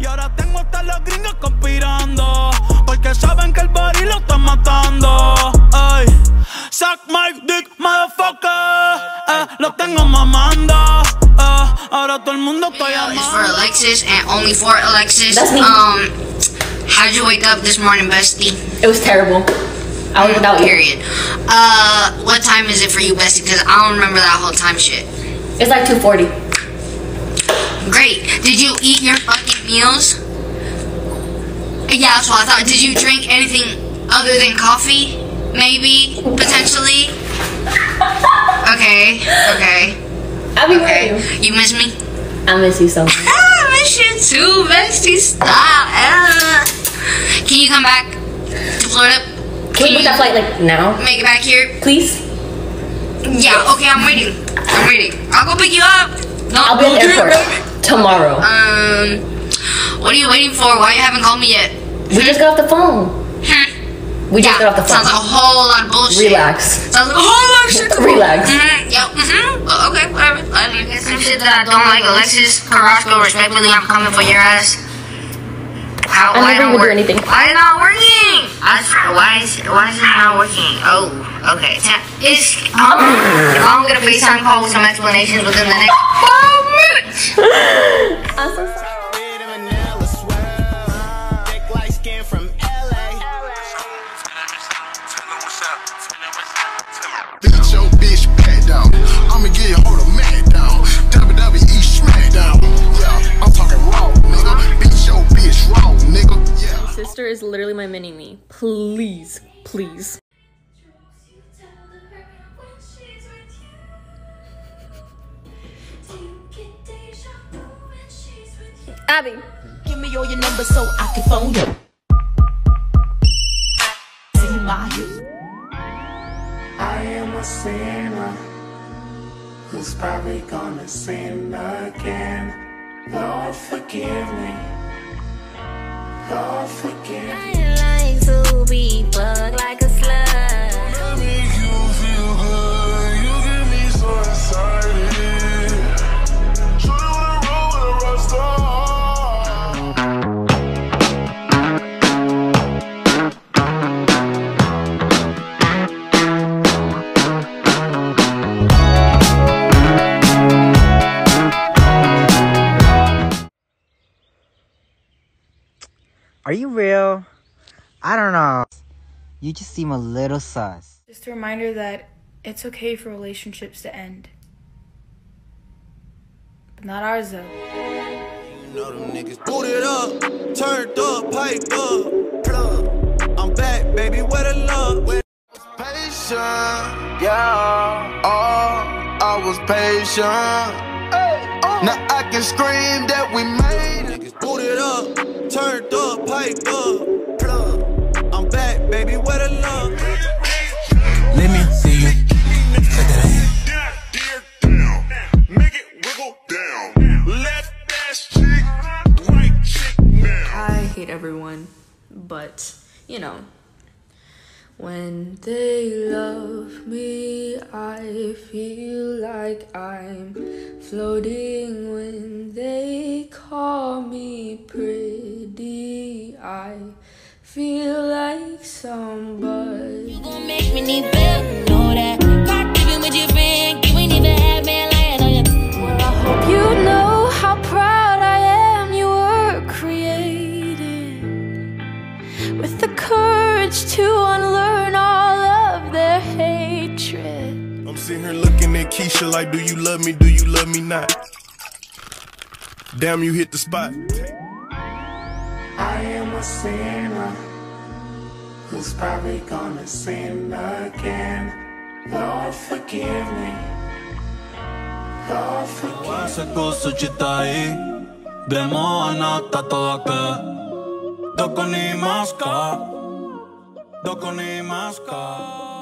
Y ahora tengo hasta los gringos conspirando. Porque saben que el body lo está matando. Ay, suck my dick, motherfucker. Eh, lo tengo mamando. Eh, ahora todo el mundo está Video is for. Alexis and only for Alexis. That's me. Um, how'd you wake up this morning, bestie? It was terrible. I was without you. Period. Uh, what time is it for you, bestie? Because I don't remember that whole time shit. It's like 240. Great. Did you eat your fucking meals? Yeah, that's what I thought. Did you drink anything other than coffee? Maybe? Potentially? Okay, okay, I'll be okay. with you. You miss me? I miss you so much. I miss you too, bestie. Stop. Ah. Can you come back to Florida? Can we book that flight like now? Make it back here? Please? Yeah, okay, I'm waiting. I'm waiting. I'll go pick you up. No, I'll be at the don't do it, airport. Tomorrow. Um, what are you waiting for? Why you haven't called me yet? We just got off the phone. We just got off the phone. Sounds like a whole lot of bullshit. Relax. Sounds like a whole lot of shit. Relax. Mm-hmm. Yep. Mm-hmm. Well, okay. Whatever. I mean, some shit that I don't like. Alexis Carrasco, respectfully, I'm coming for your ass. How? I never would do anything. Why is not working? I, why is why is it not working? Oh, okay. Ta- It's I'm, I'm gonna FaceTime call with some explanations within the next. I'm so sorry. Beat your bitch back down. I'ma get your hold of mad down. WWE Smackdown. Yeah, I'm talking raw, nigga. Beat your bitch raw, nigga. Yeah. Sister is literally my mini me. Please, please. Abby. Give me all your numbers so I can phone you. See my I am a sinner who's probably gonna sin again. Lord, forgive me. Lord, forgive me. Are you real? I don't know. You just seem a little sus. Just a reminder that it's okay for relationships to end. But not ours, though. You know them niggas Booted up, turned up, piped up, plug. I'm back, baby, where the love? Where Patient, yeah. Oh, I was patient. Now I can scream that we made it. Booted up, turned up, piped up, plug. I'm back, baby, where the love? Let me see you. Check that ass. That dear down. Make it wiggle down. Left ass cheek, right cheek down. I hate everyone, but, you know. When they love me, I feel like I'm floating. When they call me pretty, I feel like somebody. You gon' make me need bail, know that. Caught dipping with your friend, you ain't even had man lying on your. Well, I hope you know how proud I am you were created with the courage to unlearn sitting here looking at Keisha like, do you love me? Do you love me not? Damn, you hit the spot. I am a sinner who's probably gonna sin again. Lord, forgive me. Lord, forgive me. Ese coso chita ahí, de moana está toda que. Doko ni maska, doko ni maska.